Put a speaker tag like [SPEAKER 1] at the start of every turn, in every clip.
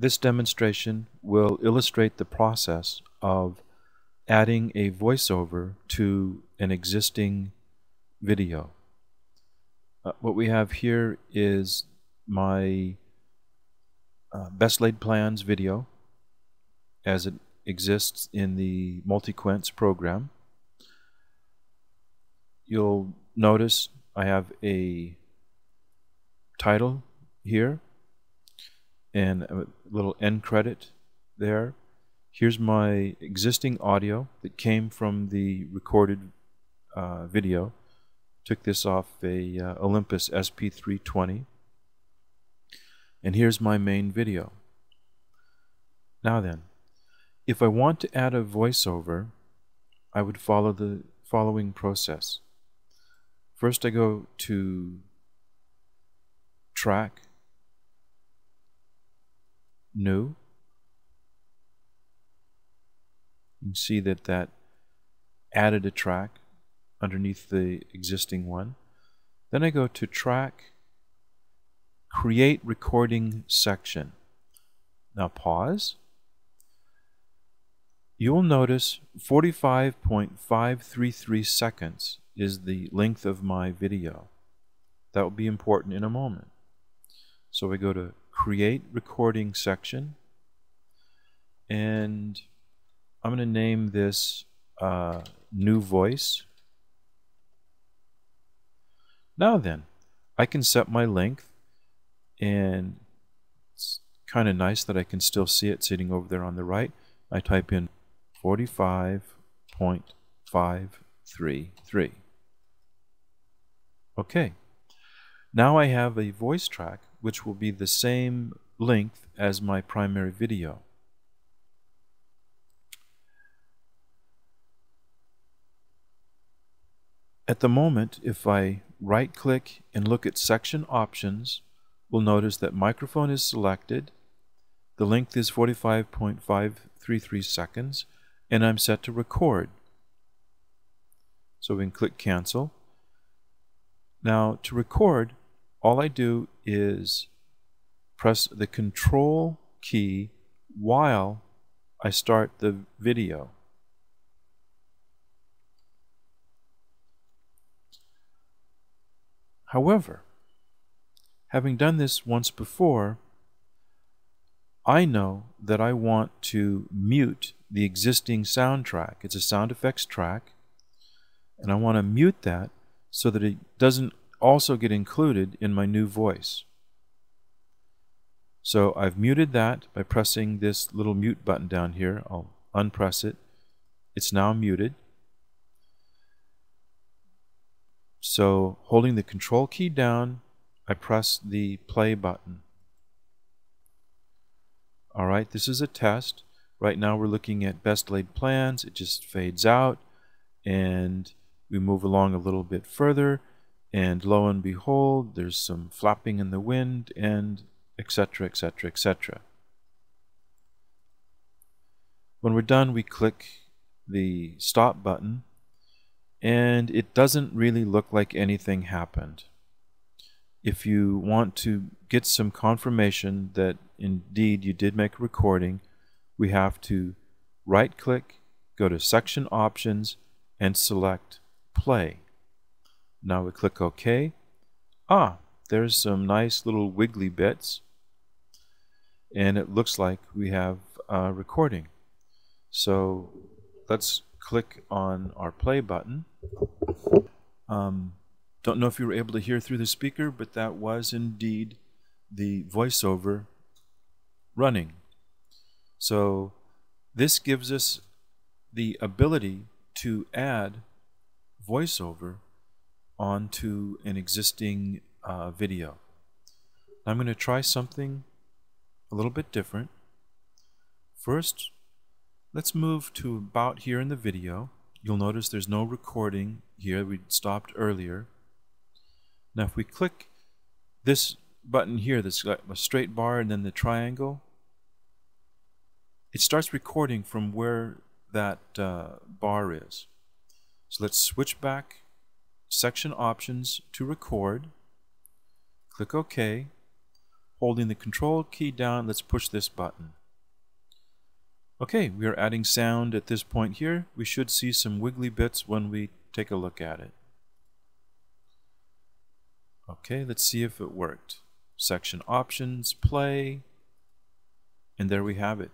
[SPEAKER 1] This demonstration will illustrate the process of adding a voiceover to an existing video. Uh, what we have here is my uh, best laid plans video as it exists in the Multiquence program. You'll notice I have a title here and a little end credit there. Here's my existing audio that came from the recorded uh, video. Took this off a uh, Olympus SP320. And here's my main video. Now then, if I want to add a voiceover, I would follow the following process. First I go to track, new. You can see that that added a track underneath the existing one. Then I go to track, create recording section. Now pause. You'll notice 45.533 seconds is the length of my video. That will be important in a moment. So we go to create recording section and I'm going to name this uh, new voice. Now then, I can set my length and it's kind of nice that I can still see it sitting over there on the right. I type in 45.533. Okay, now I have a voice track which will be the same length as my primary video. At the moment, if I right click and look at section options, we'll notice that microphone is selected, the length is 45.533 seconds, and I'm set to record. So we can click cancel. Now to record, all I do is press the control key while I start the video. However, having done this once before, I know that I want to mute the existing soundtrack. It's a sound effects track, and I want to mute that so that it doesn't also get included in my new voice. So I've muted that by pressing this little mute button down here. I'll unpress it. It's now muted. So holding the control key down, I press the play button. Alright, this is a test. Right now we're looking at best laid plans. It just fades out and we move along a little bit further and lo and behold there's some flapping in the wind and etc etc etc when we're done we click the stop button and it doesn't really look like anything happened. If you want to get some confirmation that indeed you did make a recording we have to right click go to section options and select play now we click OK. Ah, there's some nice little wiggly bits. And it looks like we have a recording. So let's click on our play button. Um, don't know if you were able to hear through the speaker, but that was indeed the voiceover running. So this gives us the ability to add voiceover onto an existing uh, video. I'm going to try something a little bit different. First, let's move to about here in the video. You'll notice there's no recording here. We stopped earlier. Now if we click this button here that's got a straight bar and then the triangle, it starts recording from where that uh, bar is. So let's switch back section options to record. Click OK. holding the control key down, let's push this button. Okay, we are adding sound at this point here. We should see some wiggly bits when we take a look at it. Okay, let's see if it worked. Section options, play, and there we have it.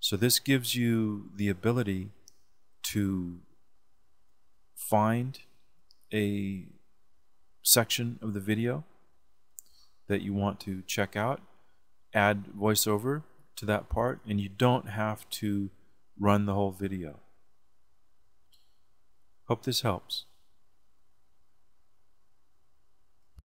[SPEAKER 1] So this gives you the ability to find a section of the video that you want to check out, add voiceover to that part, and you don't have to run the whole video. Hope this helps.